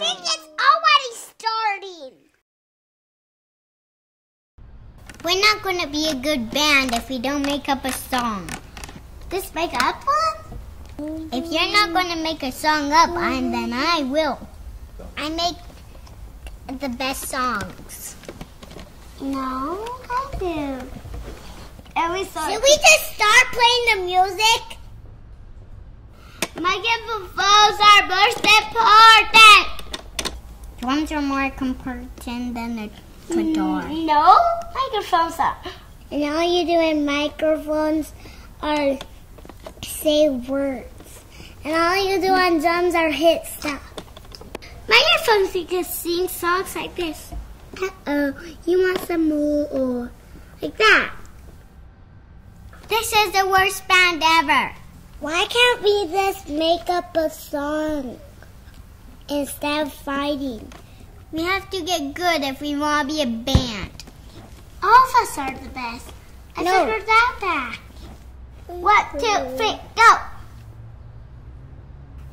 think it's already starting. We're not going to be a good band if we don't make up a song. Just make up one? If you're not going to make a song up, I, then I will. I make the best songs. No, I do. And we start. Should we just start playing the music? Microphones are are more important than a guitar. Mm, no, microphones are. And all you do in microphones are say words. And all you do on drums are hit stuff. Microphones you can sing songs like this. Uh-oh, you want some more or Like that. This is the worst band ever. Why can't we just make up a song instead of fighting? We have to get good if we want to be a band. All of us are the best. I No. figured that back. One, two, three, go.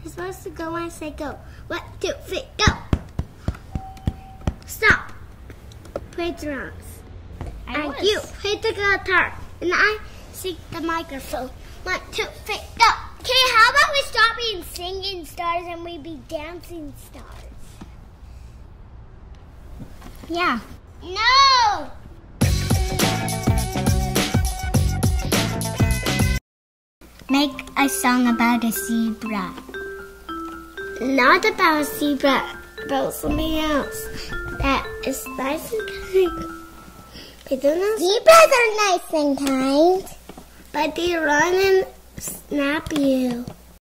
You're supposed to go when I say go. One, two, three, go. Stop. Play drums. I and you play the guitar. And I sing the microphone. One, two, three, go. Okay, how about we stop being singing stars and we be dancing stars? Yeah. No! Make a song about a zebra. Not about a zebra, about something else. That is nice and kind. Don't know, Zebras are nice and kind. but they run and snap you.